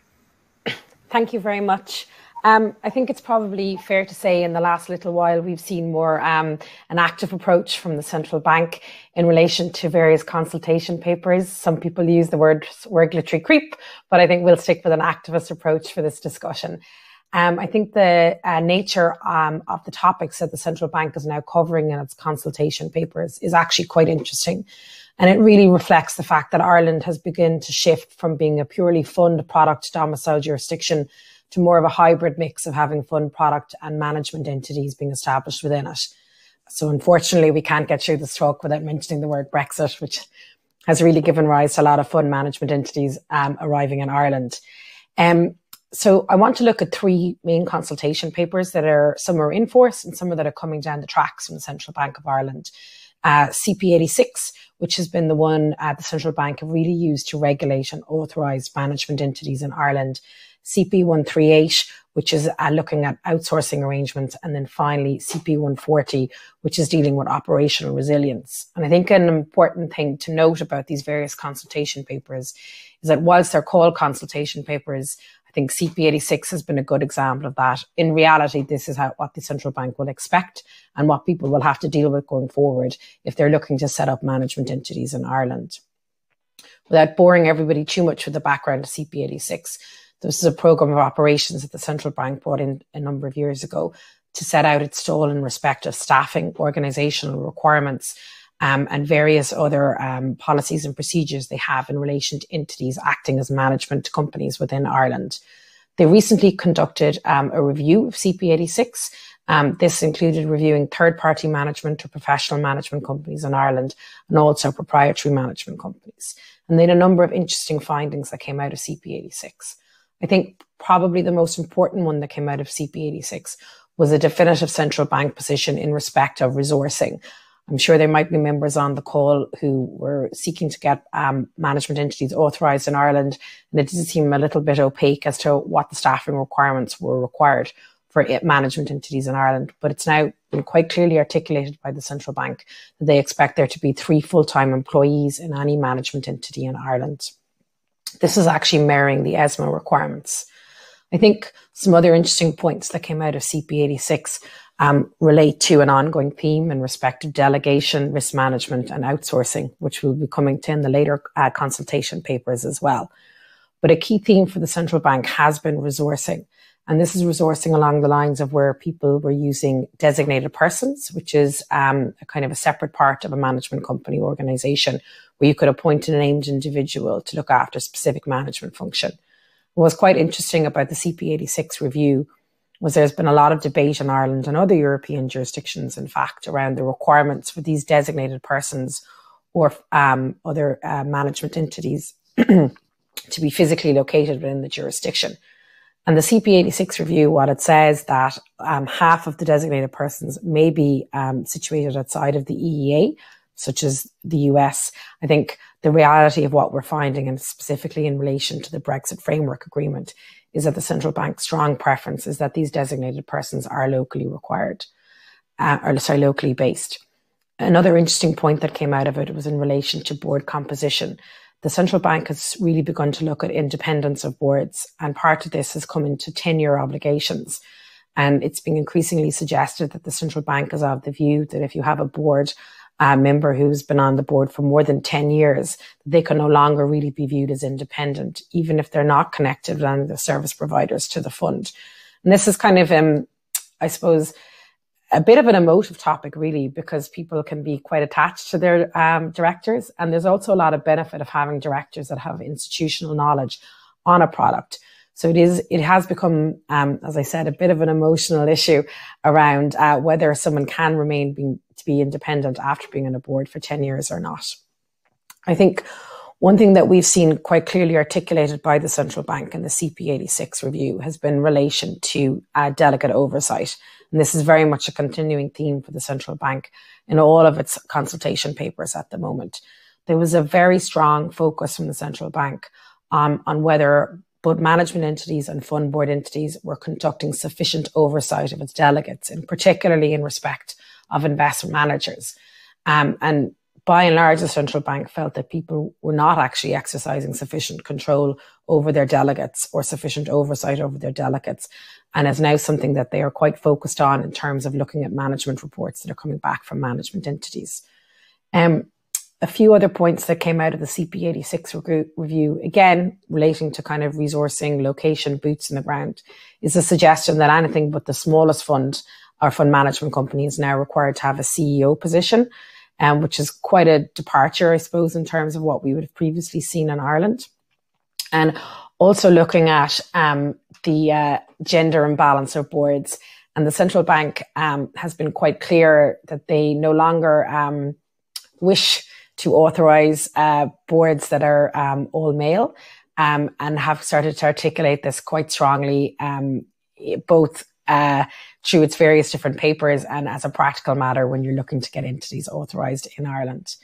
Thank you very much. Um, I think it's probably fair to say in the last little while we've seen more um, an active approach from the central bank in relation to various consultation papers. Some people use the word regulatory creep, but I think we'll stick with an activist approach for this discussion. Um, I think the uh, nature um, of the topics that the central bank is now covering in its consultation papers is actually quite interesting. And it really reflects the fact that Ireland has begun to shift from being a purely fund product domicile jurisdiction to more of a hybrid mix of having fund product and management entities being established within it. So unfortunately, we can't get through this talk without mentioning the word Brexit, which has really given rise to a lot of fund management entities um, arriving in Ireland. Um, so I want to look at three main consultation papers that are some are in force and some that are coming down the tracks from the Central Bank of Ireland. Uh, CP86, which has been the one uh, the central bank have really used to regulate and authorise management entities in Ireland. CP138, which is uh, looking at outsourcing arrangements, and then finally CP140, which is dealing with operational resilience. And I think an important thing to note about these various consultation papers is that whilst they're called consultation papers, think CP86 has been a good example of that. In reality, this is how, what the central bank will expect and what people will have to deal with going forward if they're looking to set up management entities in Ireland. Without boring everybody too much with the background of CP86, this is a program of operations that the central bank brought in a number of years ago to set out its stall in respect of staffing, organizational requirements, um, and various other um, policies and procedures they have in relation to entities acting as management companies within Ireland. They recently conducted um, a review of CP86. Um, this included reviewing third party management or professional management companies in Ireland and also proprietary management companies. And they had a number of interesting findings that came out of CP86. I think probably the most important one that came out of CP86 was a definitive central bank position in respect of resourcing. I'm sure there might be members on the call who were seeking to get um, management entities authorised in Ireland, and it did seem a little bit opaque as to what the staffing requirements were required for management entities in Ireland. But it's now been quite clearly articulated by the central bank that they expect there to be three full-time employees in any management entity in Ireland. This is actually mirroring the ESMA requirements. I think some other interesting points that came out of CP86 um, relate to an ongoing theme in respect of delegation, risk management, and outsourcing, which we'll be coming to in the later uh, consultation papers as well. But a key theme for the central bank has been resourcing. And this is resourcing along the lines of where people were using designated persons, which is um, a kind of a separate part of a management company organization where you could appoint a named individual to look after a specific management function. What was quite interesting about the CP86 review was there's been a lot of debate in Ireland and other European jurisdictions, in fact, around the requirements for these designated persons or um, other uh, management entities to be physically located within the jurisdiction. And the CP86 review, what it says that um, half of the designated persons may be um, situated outside of the EEA, such as the US. I think the reality of what we're finding, and specifically in relation to the Brexit framework agreement, is that the central bank's strong preference is that these designated persons are locally required, uh, or sorry, locally based. Another interesting point that came out of it was in relation to board composition. The central bank has really begun to look at independence of boards, and part of this has come into tenure obligations. And it's been increasingly suggested that the central bank is of the view that if you have a board a member who's been on the board for more than 10 years, they can no longer really be viewed as independent, even if they're not connected with the service providers to the fund. And this is kind of, um, I suppose, a bit of an emotive topic, really, because people can be quite attached to their um, directors. And there's also a lot of benefit of having directors that have institutional knowledge on a product. So it is, it has become, um, as I said, a bit of an emotional issue around uh, whether someone can remain being, be independent after being on a board for 10 years or not. I think one thing that we've seen quite clearly articulated by the central bank in the CP86 review has been relation to uh, delegate oversight. And this is very much a continuing theme for the central bank in all of its consultation papers at the moment. There was a very strong focus from the central bank um, on whether both management entities and fund board entities were conducting sufficient oversight of its delegates, and particularly in respect of investment managers. Um, and by and large, the central bank felt that people were not actually exercising sufficient control over their delegates or sufficient oversight over their delegates. And is now something that they are quite focused on in terms of looking at management reports that are coming back from management entities. Um, a few other points that came out of the CP86 review, again, relating to kind of resourcing, location, boots in the ground, is a suggestion that anything but the smallest fund or fund management company is now required to have a CEO position, um, which is quite a departure, I suppose, in terms of what we would have previously seen in Ireland. And also looking at um, the uh, gender imbalance of boards. And the central bank um, has been quite clear that they no longer um, wish to authorize uh, boards that are um, all male um, and have started to articulate this quite strongly, both uh, through its various different papers and as a practical matter when you're looking to get entities authorized in Ireland.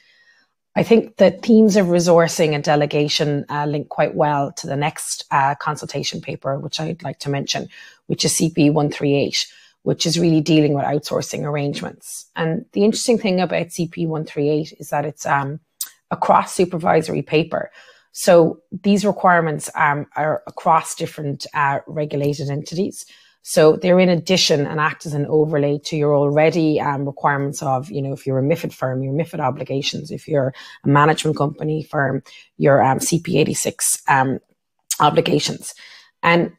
I think the themes of resourcing and delegation uh, link quite well to the next uh, consultation paper, which I'd like to mention, which is CP 138 which is really dealing with outsourcing arrangements. And the interesting thing about CP 138 is that it's um, a cross supervisory paper. So these requirements um, are across different uh, regulated entities. So they're in addition and act as an overlay to your already um, requirements of, you know, if you're a MIFID firm, your MIFID obligations, if you're a management company firm, your um, CP86 um, obligations. And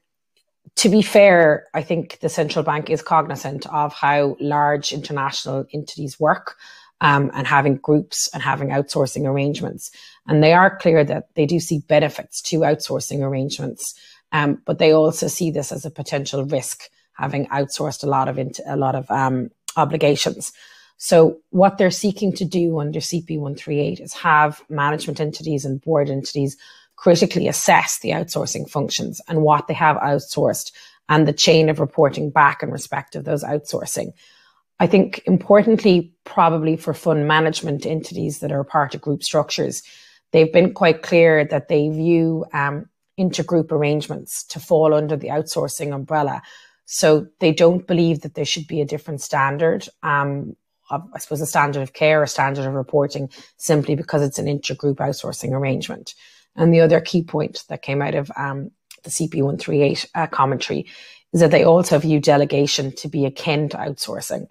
to be fair, I think the central bank is cognizant of how large international entities work um, and having groups and having outsourcing arrangements. And they are clear that they do see benefits to outsourcing arrangements, um, but they also see this as a potential risk, having outsourced a lot of a lot of um, obligations. So what they're seeking to do under CP138 is have management entities and board entities critically assess the outsourcing functions and what they have outsourced and the chain of reporting back in respect of those outsourcing. I think importantly, probably for fund management entities that are part of group structures, they've been quite clear that they view um, intergroup arrangements to fall under the outsourcing umbrella. So they don't believe that there should be a different standard, um, of, I suppose a standard of care, a standard of reporting, simply because it's an intergroup outsourcing arrangement. And the other key point that came out of um, the CP138 uh, commentary is that they also view delegation to be akin to outsourcing.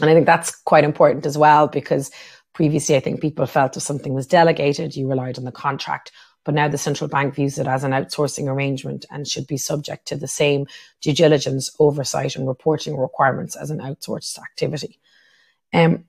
And I think that's quite important as well because previously I think people felt if something was delegated, you relied on the contract. But now the central bank views it as an outsourcing arrangement and should be subject to the same due diligence, oversight, and reporting requirements as an outsourced activity. Um,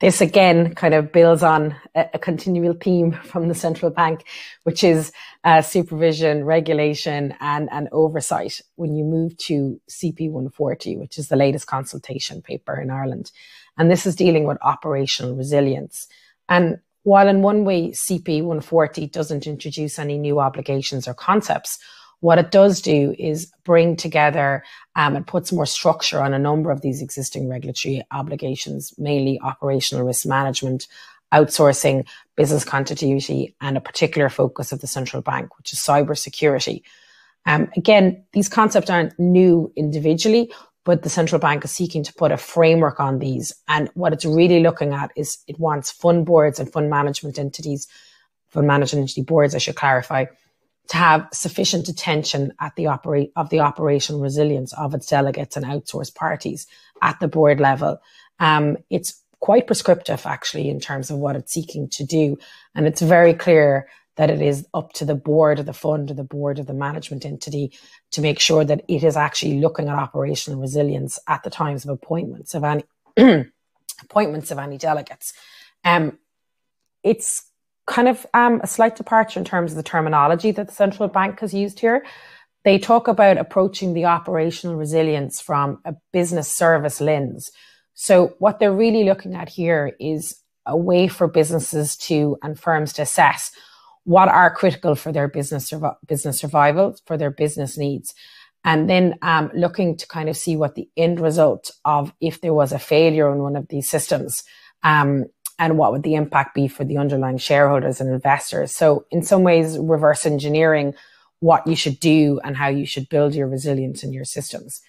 this again kind of builds on a, a, continual theme from the central bank, which is uh, supervision, regulation, and, and oversight when you move to CP 140, which is the latest consultation paper in Ireland. And this is dealing with operational resilience. And while in one way CP 140 doesn't introduce any new obligations or concepts, what it does do is bring together um, and puts more structure on a number of these existing regulatory obligations, mainly operational risk management, outsourcing, business continuity, and a particular focus of the central bank, which is cyber security. Um, again, these concepts aren't new individually, but the central bank is seeking to put a framework on these. And what it's really looking at is it wants fund boards and fund management entities, fund management entity boards, I should clarify, to have sufficient attention at the operate of the operational resilience of its delegates and outsourced parties at the board level. Um, it's quite prescriptive actually in terms of what it's seeking to do. And it's very clear that it is up to the board of the fund or the board of the management entity to make sure that it is actually looking at operational resilience at the times of appointments of any appointments of any delegates. Um, it's kind of um, a slight departure in terms of the terminology that the central bank has used here. They talk about approaching the operational resilience from a business service lens. So, what they're really looking at here is a way for businesses to and firms to assess what are critical for their business business survival, for their business needs, and then um, looking to kind of see what the end result of if there was a failure in one of these systems um, and what would the impact be for the underlying shareholders and investors. So, in some ways, reverse engineering what you should do and how you should build your resilience in your systems.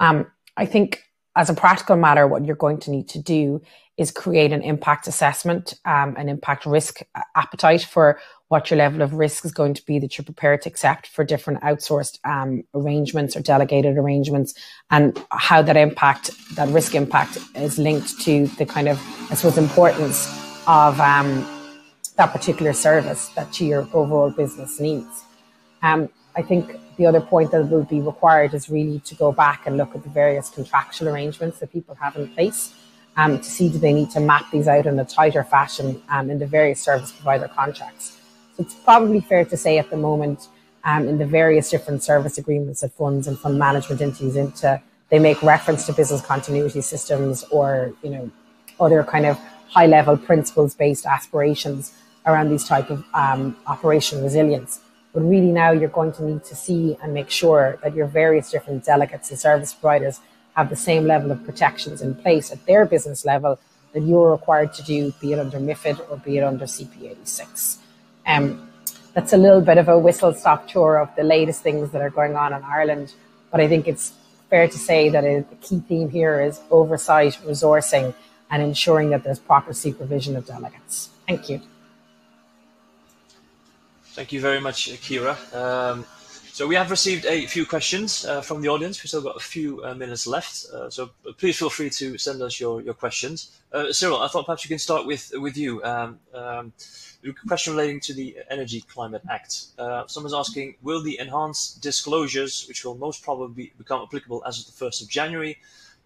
Um, I think, as a practical matter, what you're going to need to do is create an impact assessment, um, an impact risk appetite for what your level of risk is going to be that you're prepared to accept for different outsourced um, arrangements or delegated arrangements, and how that impact, that risk impact, is linked to the kind of, I suppose, importance of um, that particular service that to your overall business needs. Um, I think the other point that will be required is really to go back and look at the various contractual arrangements that people have in place um, to see do they need to map these out in a tighter fashion um, in the various service provider contracts it's probably fair to say at the moment, um, in the various different service agreements that funds and fund management entities into, they make reference to business continuity systems or you know other kind of high level principles based aspirations around these type of um, operational resilience. But really now you're going to need to see and make sure that your various different delegates and service providers have the same level of protections in place at their business level that you're required to do, be it under MIFID or be it under CP86. Um, that's a little bit of a whistle stop tour of the latest things that are going on in Ireland. But I think it's fair to say that a key theme here is oversight, resourcing, and ensuring that there's proper supervision of delegates. Thank you. Thank you very much, Ciara. Um, so we have received a few questions uh, from the audience. We've still got a few uh, minutes left, uh, so please feel free to send us your, your questions. Uh, Cyril, I thought perhaps you can start with with you. Um, um, question relating to the Energy Climate Act. Uh, someone's asking, will the enhanced disclosures, which will most probably become applicable as of the 1st of January,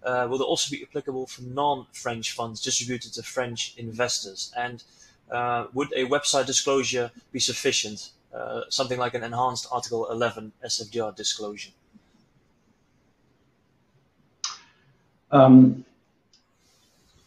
uh, will they also be applicable for non-French funds distributed to French investors? And uh, would a website disclosure be sufficient? Uh, something like an enhanced Article 11 SFDR disclosure? Um,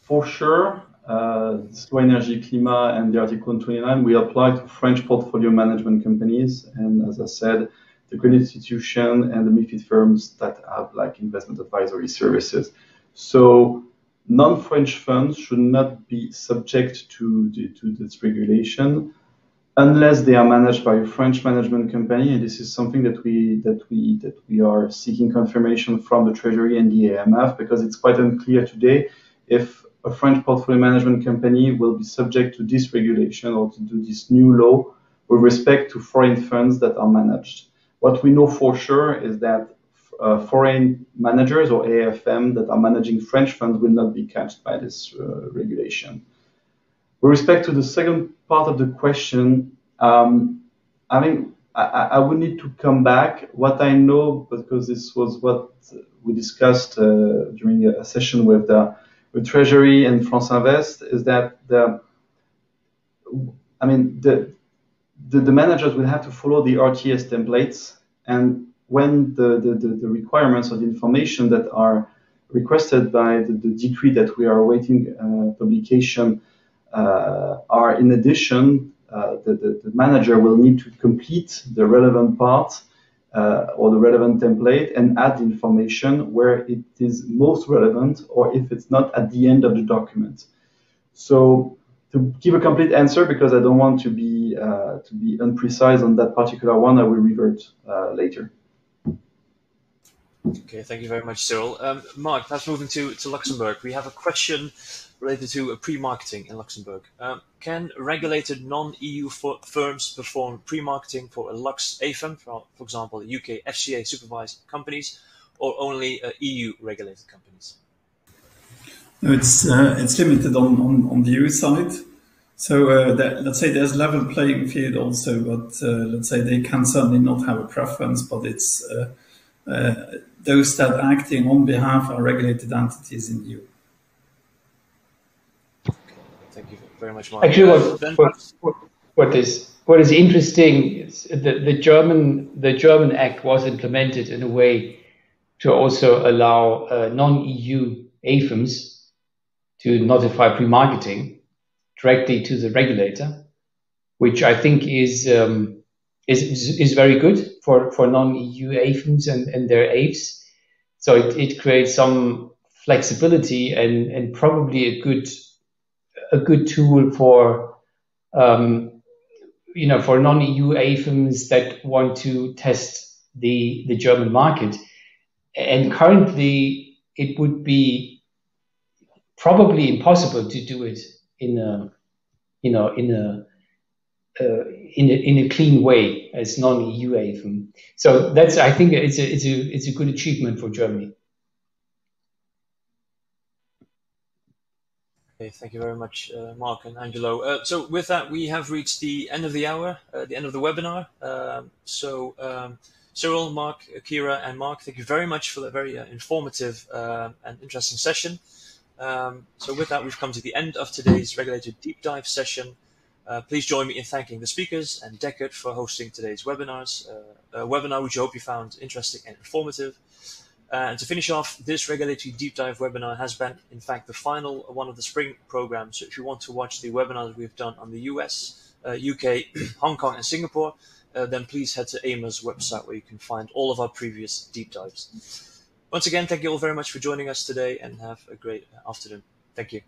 for sure, Uh, Slow Energy Climat and the Article 29, we apply to French portfolio management companies. And as I said, the credit institution and the MIFID firms that have like investment advisory services. So non-French funds should not be subject to, the, to this regulation unless they are managed by a French management company. And this is something that we that we that we are seeking confirmation from the Treasury and the AMF because it's quite unclear today if a French portfolio management company will be subject to this regulation or to do this new law with respect to foreign funds that are managed. What we know for sure is that uh, foreign managers or AFM that are managing French funds will not be catched by this uh, regulation. With respect to the second part of the question, um, I mean, I, I, would need to come back. What I know, because this was what we discussed uh, during a session with the with Treasury and France Invest, is that the, I mean, the the, the managers will have to follow the RTS templates. And when the, the, the, requirements or the information that are requested by the, the decree that we are awaiting uh, publication uh, are in addition, uh, the, the, the, manager will need to complete the relevant part or the relevant template and add information where it is most relevant or if it's not at the end of the document. So to give a complete answer because I don't want to be uh, to be unprecise on that particular one. I will revert uh, later. Okay, thank you very much, Cyril. Um, Marc, perhaps moving to, to Luxembourg, we have a question related to pre-marketing in Luxembourg. Um, can regulated non-EU firms perform pre-marketing for a Lux AFM, for, for example, UK FCA supervised companies, or only uh, EU regulated companies? No, it's uh, it's limited on, on, on the EU side. So uh, that, let's say there's level playing field also, but uh, let's say they can certainly not have a preference, but it's uh, uh, those that are acting on behalf of regulated entities in the EU. Thank you very much, Marc. Actually, what, what, what is what is interesting is the, the German the German Act was implemented in a way to also allow uh, non-EU AFMs to notify pre-marketing directly to the regulator, which I think is um, is, is very good for, for non-EU AFMs and, and their apes. So it, it creates some flexibility and, and probably a good a good tool for um, you know for non-EU AFMs that want to test the the German market. And currently, it would be probably impossible to do it in a you know in a uh, in a, in a clean way as non-EU AFM. So that's I think it's a it's a it's a good achievement for Germany. Okay, thank you very much, uh, Marc and Angelo. Uh, so with that, we have reached the end of the hour, uh, the end of the webinar. Um, so um, Cyril, Marc, Akira, and Marc, thank you very much for that very uh, informative uh, and interesting session. Um, so with that, we've come to the end of today's regulated deep dive session. Uh, please join me in thanking the speakers and Dechert for hosting today's webinars, uh, a webinar which I hope you found interesting and informative. Uh, and to finish off, this regulatory deep dive webinar has been, in fact, the final one of the spring program. So if you want to watch the webinars we've done on the US, UK, uh, Hong Kong, and Singapore, uh, then please head to AIMA's website where you can find all of our previous deep dives. Once again, thank you all very much for joining us today and have a great afternoon. Thank you.